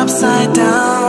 upside down.